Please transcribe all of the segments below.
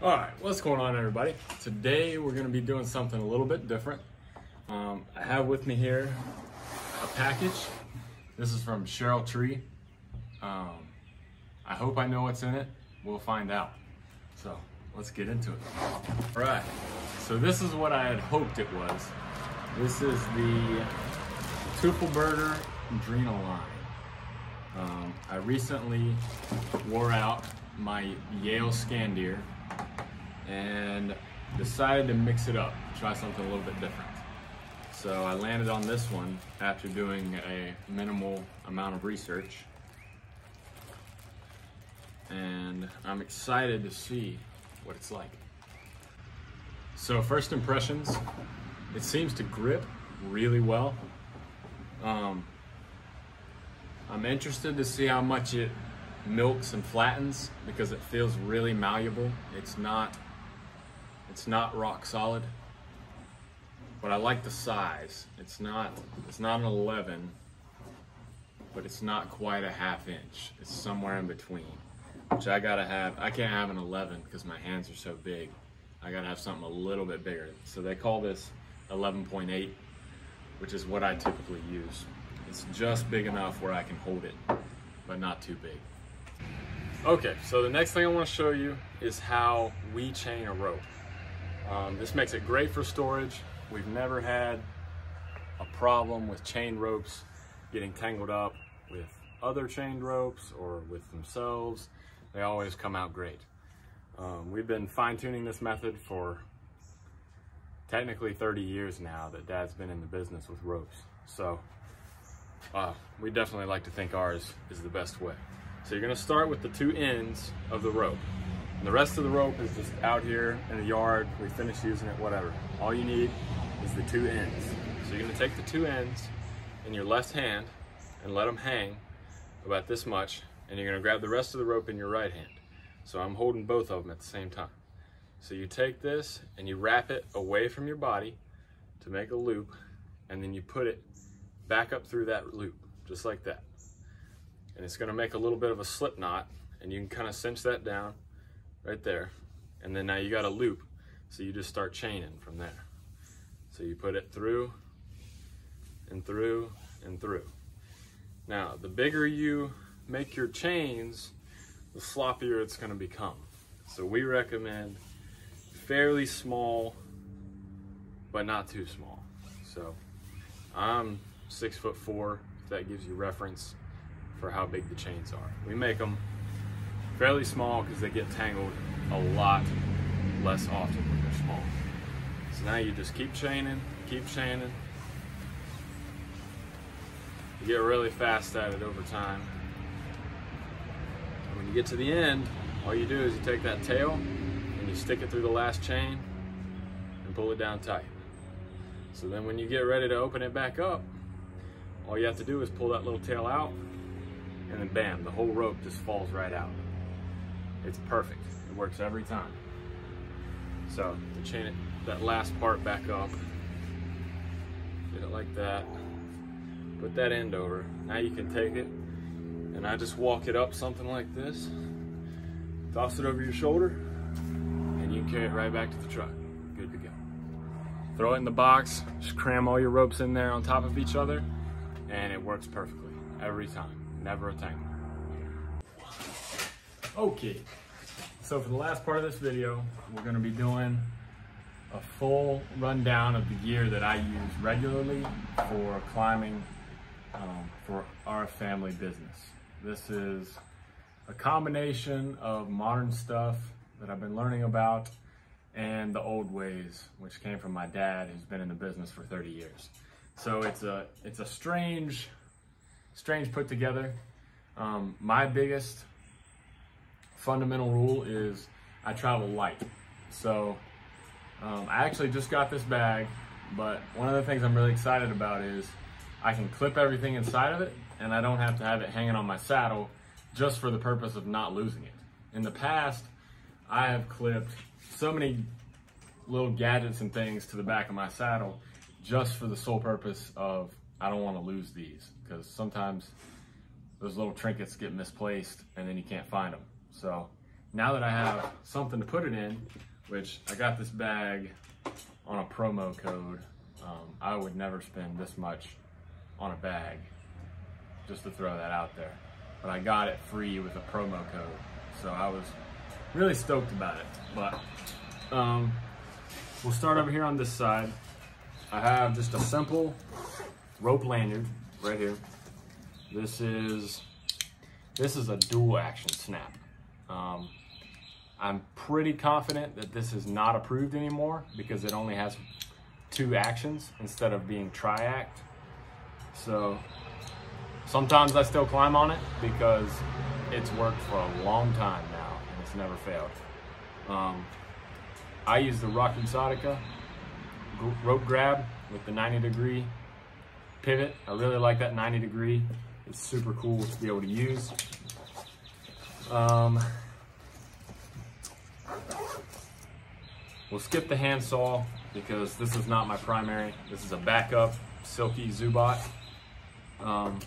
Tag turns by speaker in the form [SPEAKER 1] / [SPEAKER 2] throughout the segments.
[SPEAKER 1] All right, what's going on, everybody? Today we're going to be doing something a little bit different. Um, I have with me here a package. This is from Sherrill Tree. Um, I hope I know what's in it. We'll find out. So let's get into it. All right, so this is what I had hoped it was. This is the Teufelberger Adrenal line. Um, I recently wore out my Yale Scandere and decided to mix it up, try something a little bit different. So I landed on this one after doing a minimal amount of research. And I'm excited to see what it's like. So first impressions, it seems to grip really well. Um, I'm interested to see how much it milks and flattens because it feels really malleable. It's not it's not rock solid, but I like the size. It's not it's not an 11, but it's not quite a half inch. It's somewhere in between, which I gotta have. I can't have an 11 because my hands are so big. I gotta have something a little bit bigger. So they call this 11.8, which is what I typically use. It's just big enough where I can hold it, but not too big. Okay, so the next thing I want to show you is how we chain a rope. Um, this makes it great for storage. We've never had a problem with chain ropes getting tangled up with other chained ropes or with themselves. They always come out great. Um, we've been fine tuning this method for technically 30 years now that dad's been in the business with ropes. So uh, we definitely like to think ours is the best way. So you're gonna start with the two ends of the rope. And the rest of the rope is just out here in the yard. We finish using it, whatever. All you need is the two ends. So you're gonna take the two ends in your left hand and let them hang about this much. And you're gonna grab the rest of the rope in your right hand. So I'm holding both of them at the same time. So you take this and you wrap it away from your body to make a loop. And then you put it back up through that loop, just like that. And it's gonna make a little bit of a slip knot and you can kind of cinch that down right there. And then now you got a loop. So you just start chaining from there. So you put it through and through and through. Now, the bigger you make your chains, the sloppier it's gonna become. So we recommend fairly small, but not too small. So I'm six foot four, if that gives you reference for how big the chains are. We make them fairly small because they get tangled a lot less often when they're small. So now you just keep chaining, keep chaining. You get really fast at it over time. And when you get to the end, all you do is you take that tail and you stick it through the last chain and pull it down tight. So then when you get ready to open it back up, all you have to do is pull that little tail out and then bam, the whole rope just falls right out. It's perfect. It works every time. So to chain it, that last part back up, get it like that, put that end over. Now you can take it and I just walk it up something like this, toss it over your shoulder, and you can carry it right back to the truck. Good to go. Throw it in the box, just cram all your ropes in there on top of each other, and it works perfectly every time. Never a tangle. Okay, so for the last part of this video, we're gonna be doing a full rundown of the gear that I use regularly for climbing um, for our family business. This is a combination of modern stuff that I've been learning about and the old ways, which came from my dad, who's been in the business for 30 years. So it's a it's a strange, strange put together. Um, my biggest fundamental rule is I travel light. So um, I actually just got this bag, but one of the things I'm really excited about is I can clip everything inside of it and I don't have to have it hanging on my saddle just for the purpose of not losing it. In the past, I have clipped so many little gadgets and things to the back of my saddle just for the sole purpose of I don't want to lose these because sometimes those little trinkets get misplaced and then you can't find them. So now that I have something to put it in, which I got this bag on a promo code, um, I would never spend this much on a bag, just to throw that out there. But I got it free with a promo code, so I was really stoked about it. But um, we'll start over here on this side. I have just a simple rope lanyard right here. This is this is a dual action snap. Um, I'm pretty confident that this is not approved anymore because it only has two actions instead of being triact. So sometimes I still climb on it because it's worked for a long time now and it's never failed. Um, I use the Rock Exotica rope grab with the 90 degree pivot. I really like that 90 degree. It's super cool to be able to use. Um, we'll skip the handsaw because this is not my primary. This is a backup Silky Zubot. Um,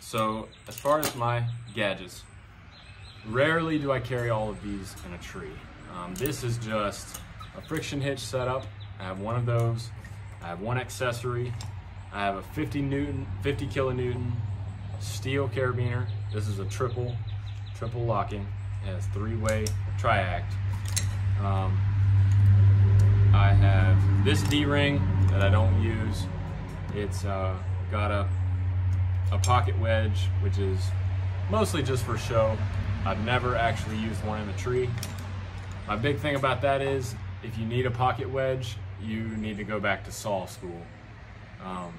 [SPEAKER 1] so as far as my gadgets, rarely do I carry all of these in a tree. Um, this is just a friction hitch setup. I have one of those. I have one accessory. I have a 50 Newton, 50 kilonewton steel carabiner. This is a triple, triple locking. It has three-way triact. Um, I have this D-ring that I don't use. It's uh, got a, a pocket wedge, which is mostly just for show. I've never actually used one in the tree. My big thing about that is if you need a pocket wedge, you need to go back to saw school. Um,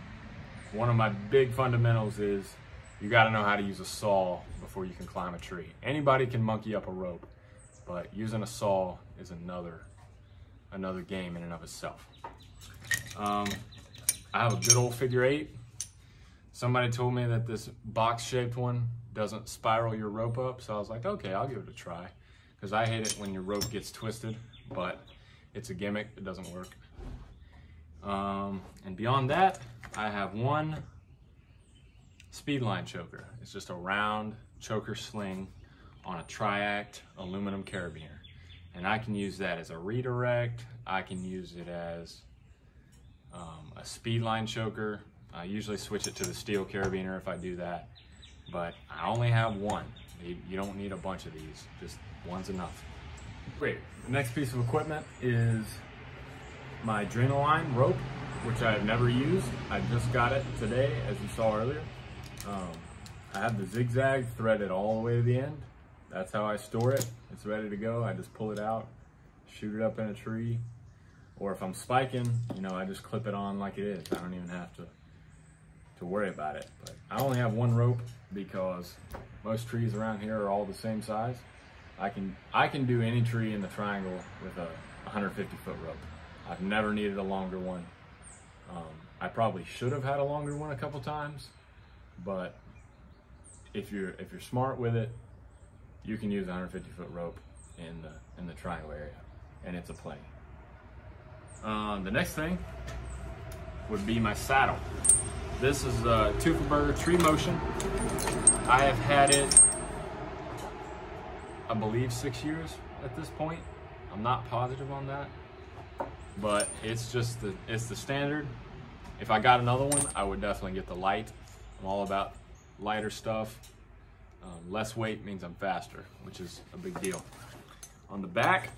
[SPEAKER 1] one of my big fundamentals is you got to know how to use a saw before you can climb a tree. Anybody can monkey up a rope, but using a saw is another another game in and of itself. Um, I have a good old figure eight. Somebody told me that this box shaped one doesn't spiral your rope up, so I was like, okay, I'll give it a try. Because I hate it when your rope gets twisted, but it's a gimmick, it doesn't work. Um, and beyond that, I have one speedline choker. It's just a round choker sling on a triact aluminum carabiner. And I can use that as a redirect. I can use it as um, a speedline choker. I usually switch it to the steel carabiner if I do that. But I only have one. You, don't need a bunch of these, just one's enough. Great, the next piece of equipment is my Adrenaline rope, which I have never used. I just got it today, as you saw earlier. Um, I have the zigzag threaded all the way to the end. That's how I store it. It's ready to go. I just pull it out, shoot it up in a tree. Or if I'm spiking, you know, I just clip it on like it is. I don't even have to, to worry about it. But I only have one rope because most trees around here are all the same size. I can, I can do any tree in the triangle with a 150 foot rope. I've never needed a longer one. Um, I probably should have had a longer one a couple times, but if you're if you're smart with it, you can use a 150 foot rope in the in the triangle area, and it's a plenty. Um, the next thing would be my saddle. This is a Teufelberger Tree Motion. I have had it, I believe, six years at this point. I'm not positive on that but it's just the it's the standard. If I got another one, I would definitely get the light. I'm all about lighter stuff. Um, less weight means I'm faster, which is a big deal. On the back,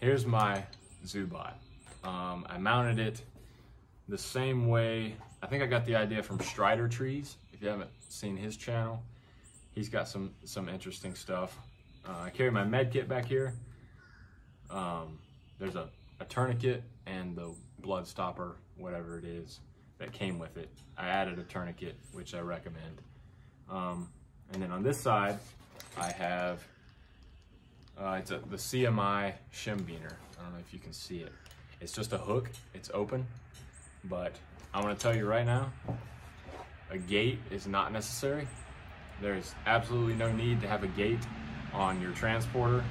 [SPEAKER 1] here's my Zubot. Um, I mounted it the same way. I think I got the idea from Strider Trees. If you haven't seen his channel, he's got some some interesting stuff. Uh, I carry my med kit back here. Um, there's a, a tourniquet and the blood stopper, whatever it is, that came with it. I added a tourniquet, which I recommend. Um, and then on this side, I have, uh, it's a, the CMI shim beaner. I don't know if you can see it. It's just a hook, it's open, but I'm gonna tell you right now, a gate is not necessary. There's absolutely no need to have a gate on your transporter.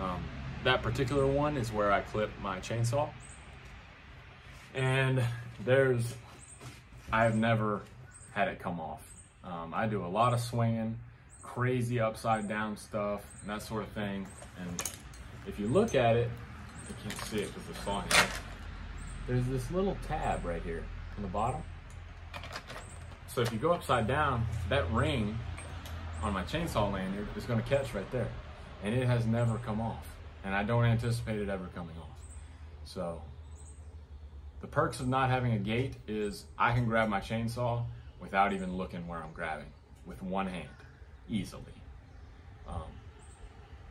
[SPEAKER 1] Um, that particular one is where I clip my chainsaw. And there's, I've never had it come off. Um, I do a lot of swinging. crazy upside down stuff and that sort of thing. And if you look at it, you can't see it because the saw here. There's this little tab right here on the bottom. So if you go upside down, that ring on my chainsaw lanyard is gonna catch right there. And it has never come off. And I don't anticipate it ever coming off. So the perks of not having a gate is I can grab my chainsaw without even looking where I'm grabbing with one hand, easily. Um,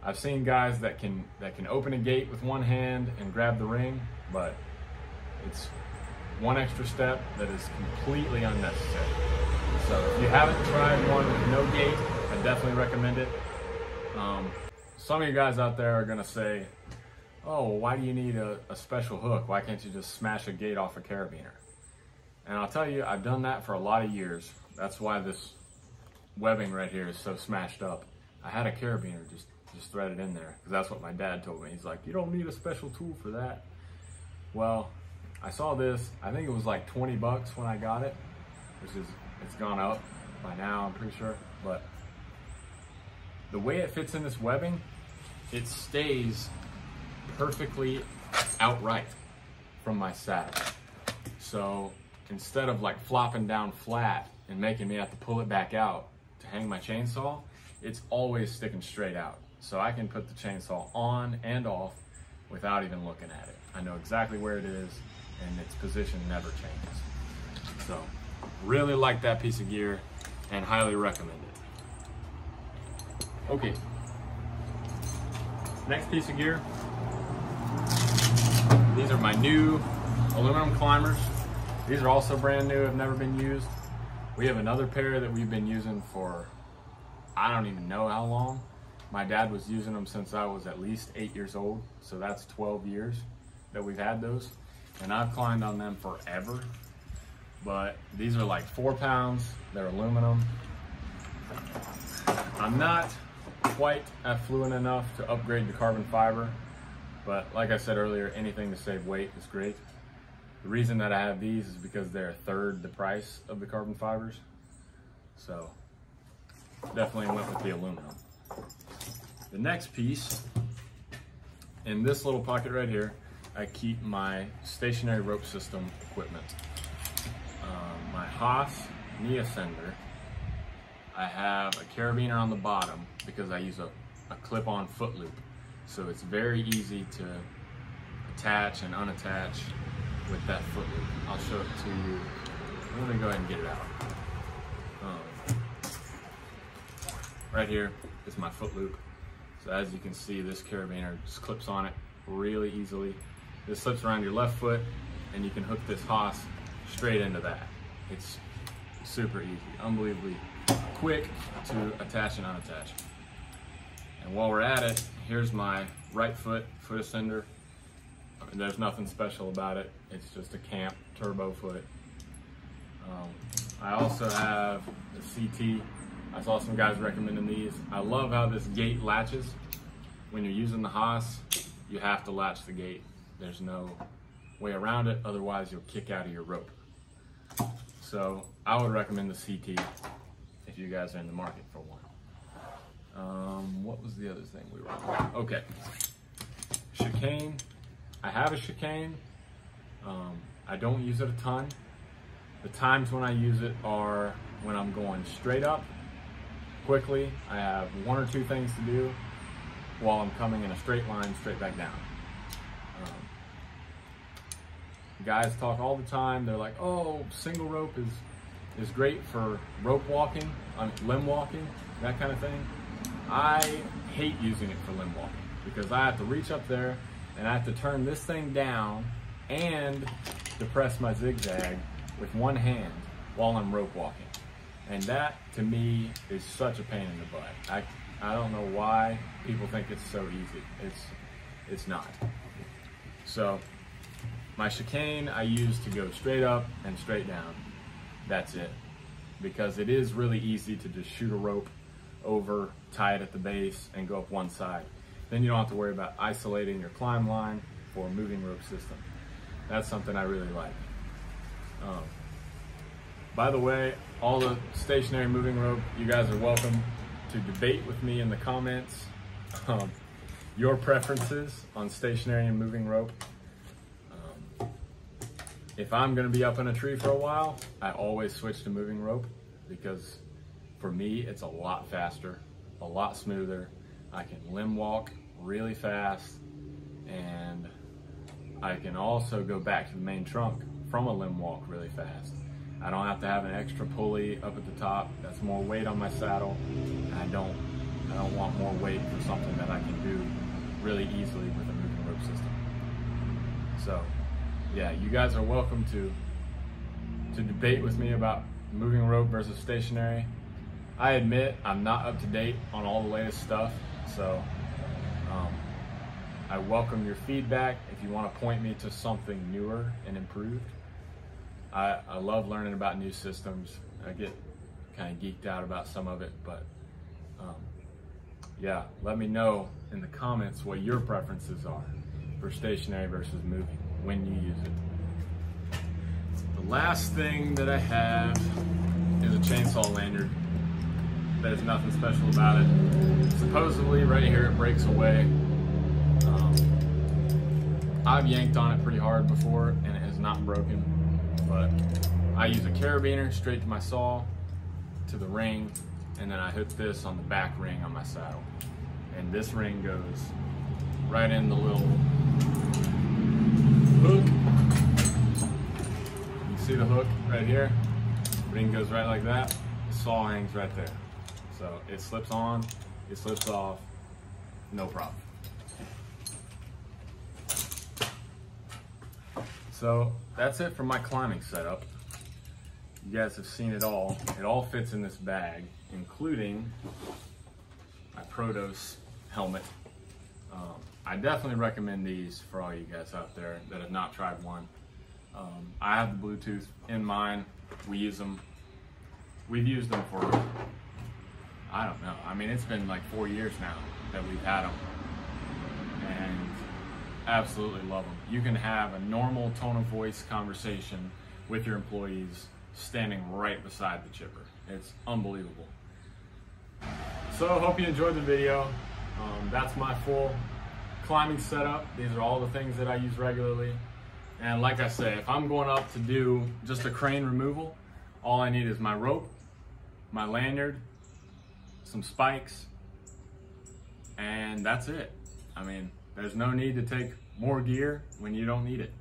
[SPEAKER 1] I've seen guys that can that can open a gate with one hand and grab the ring, but it's one extra step that is completely unnecessary. So if you haven't tried one with no gate, I definitely recommend it. Um, some of you guys out there are gonna say, oh, why do you need a, a special hook? Why can't you just smash a gate off a carabiner? And I'll tell you, I've done that for a lot of years. That's why this webbing right here is so smashed up. I had a carabiner just, just threaded in there because that's what my dad told me. He's like, you don't need a special tool for that. Well, I saw this, I think it was like 20 bucks when I got it, which is, it's gone up by now, I'm pretty sure. But the way it fits in this webbing, it stays perfectly outright from my saddle. So instead of like flopping down flat and making me have to pull it back out to hang my chainsaw, it's always sticking straight out. So I can put the chainsaw on and off without even looking at it. I know exactly where it is and its position never changes. So really like that piece of gear and highly recommend it. Okay, next piece of gear. These are my new aluminum climbers. These are also brand new, have never been used. We have another pair that we've been using for, I don't even know how long. My dad was using them since I was at least eight years old. So that's 12 years that we've had those. And I've climbed on them forever. But these are like four pounds. They're aluminum. I'm not quite affluent enough to upgrade to carbon fiber. But like I said earlier, anything to save weight is great. The reason that I have these is because they're a third the price of the carbon fibers. So definitely went with the aluminum. The next piece, in this little pocket right here, I keep my stationary rope system equipment. Um, my Haas knee ascender, I have a carabiner on the bottom because I use a, a clip-on foot loop. So it's very easy to attach and unattach with that foot loop. I'll show it to you. Let me go ahead and get it out. Um, right here is my foot loop. So as you can see, this carabiner just clips on it really easily. This slips around your left foot and you can hook this Haas straight into that. It's super easy, unbelievably quick to attach and unattach. And while we're at it, here's my right foot foot ascender. There's nothing special about it. It's just a camp turbo foot. Um, I also have the CT. I saw some guys recommending these. I love how this gate latches. When you're using the Haas, you have to latch the gate. There's no way around it, otherwise you'll kick out of your rope. So I would recommend the CT if you guys are in the market for one. Um, what was the other thing we were on? Okay. Chicane. I have a chicane. Um, I don't use it a ton. The times when I use it are when I'm going straight up quickly. I have one or two things to do while I'm coming in a straight line straight back down. Um, guys talk all the time. They're like, oh, single rope is is great for rope walking, um, limb walking, that kind of thing. I hate using it for limb walking because I have to reach up there and I have to turn this thing down and depress my zigzag with one hand while I'm rope walking. And that to me is such a pain in the butt. I, I don't know why people think it's so easy. It's, it's not. So my chicane I use to go straight up and straight down. That's it. Because it is really easy to just shoot a rope over, tie it at the base, and go up one side. Then you don't have to worry about isolating your climb line for a moving rope system. That's something I really like. Um, by the way, all the stationary moving rope, you guys are welcome to debate with me in the comments um, your preferences on stationary and moving rope. Um, if I'm gonna be up in a tree for a while, I always switch to moving rope because for me, it's a lot faster, a lot smoother. I can limb walk really fast and I can also go back to the main trunk from a limb walk really fast. I don't have to have an extra pulley up at the top. That's more weight on my saddle. I don't, I don't want more weight for something that I can do really easily with a moving rope system. So, yeah, you guys are welcome to to debate with me about moving rope versus stationary. I admit I'm not up to date on all the latest stuff, so um, I welcome your feedback if you want to point me to something newer and improved. I, I love learning about new systems. I get kind of geeked out about some of it, but um, yeah, let me know in the comments what your preferences are for stationary versus moving when you use it. The last thing that I have is a chainsaw lanyard. There's nothing special about it. Supposedly right here it breaks away. Um, I've yanked on it pretty hard before and it has not broken but I use a carabiner straight to my saw, to the ring, and then I hook this on the back ring on my saddle. And this ring goes right in the little hook. You see the hook right here? Ring goes right like that. The saw hangs right there. So it slips on, it slips off, no problem. So that's it for my climbing setup. You guys have seen it all. It all fits in this bag, including my Protos helmet. Um, I definitely recommend these for all you guys out there that have not tried one. Um, I have the Bluetooth in mine. We use them. We've used them for, I don't know. I mean, it's been like four years now that we've had them. And absolutely love them. You can have a normal tone of voice conversation with your employees standing right beside the chipper. It's unbelievable. So hope you enjoyed the video. Um, that's my full climbing setup. These are all the things that I use regularly. And like I say, if I'm going up to do just a crane removal, all I need is my rope, my lanyard, some spikes, and that's it. I mean, there's no need to take more gear when you don't need it.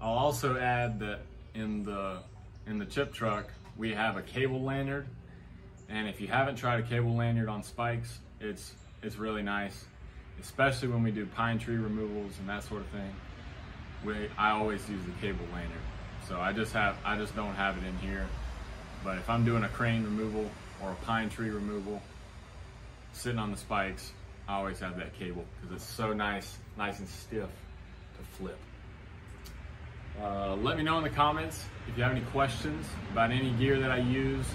[SPEAKER 1] I'll also add that in the in the chip truck we have a cable lanyard and if you haven't tried a cable lanyard on spikes it's it's really nice especially when we do pine tree removals and that sort of thing we I always use the cable lanyard so I just have I just don't have it in here but if I'm doing a crane removal or a pine tree removal sitting on the spikes I always have that cable because it's so nice, nice and stiff to flip. Uh, let me know in the comments if you have any questions about any gear that I use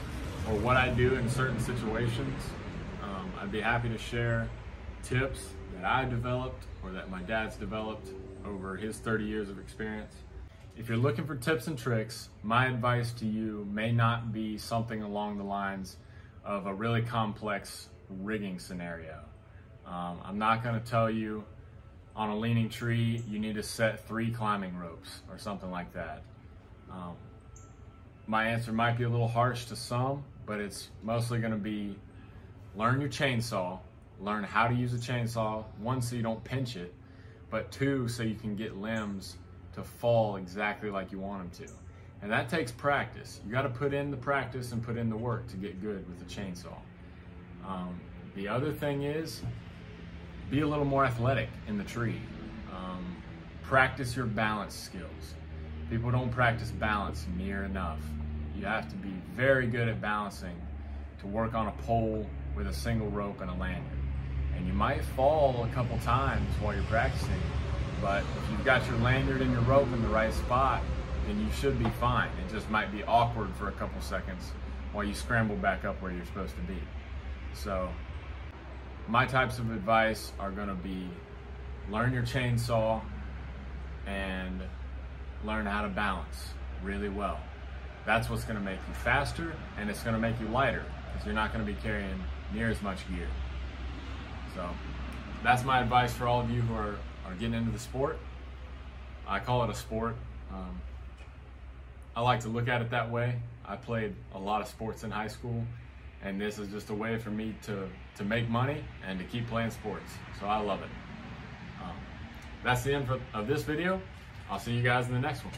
[SPEAKER 1] or what I do in certain situations. Um, I'd be happy to share tips that I developed or that my dad's developed over his 30 years of experience. If you're looking for tips and tricks, my advice to you may not be something along the lines of a really complex rigging scenario. Um, I'm not going to tell you on a leaning tree you need to set three climbing ropes or something like that. Um, my answer might be a little harsh to some, but it's mostly going to be learn your chainsaw, learn how to use a chainsaw, one, so you don't pinch it, but two, so you can get limbs to fall exactly like you want them to. And that takes practice. You got to put in the practice and put in the work to get good with the chainsaw. Um, the other thing is, be a little more athletic in the tree. Um, practice your balance skills. People don't practice balance near enough. You have to be very good at balancing to work on a pole with a single rope and a lanyard. And you might fall a couple times while you're practicing, but if you've got your lanyard and your rope in the right spot, then you should be fine. It just might be awkward for a couple seconds while you scramble back up where you're supposed to be. So my types of advice are going to be learn your chainsaw and learn how to balance really well. That's what's going to make you faster and it's going to make you lighter because you're not going to be carrying near as much gear. So that's my advice for all of you who are, are getting into the sport. I call it a sport. Um, I like to look at it that way. I played a lot of sports in high school, and this is just a way for me to, to make money and to keep playing sports. So I love it. Um, that's the end of this video. I'll see you guys in the next one.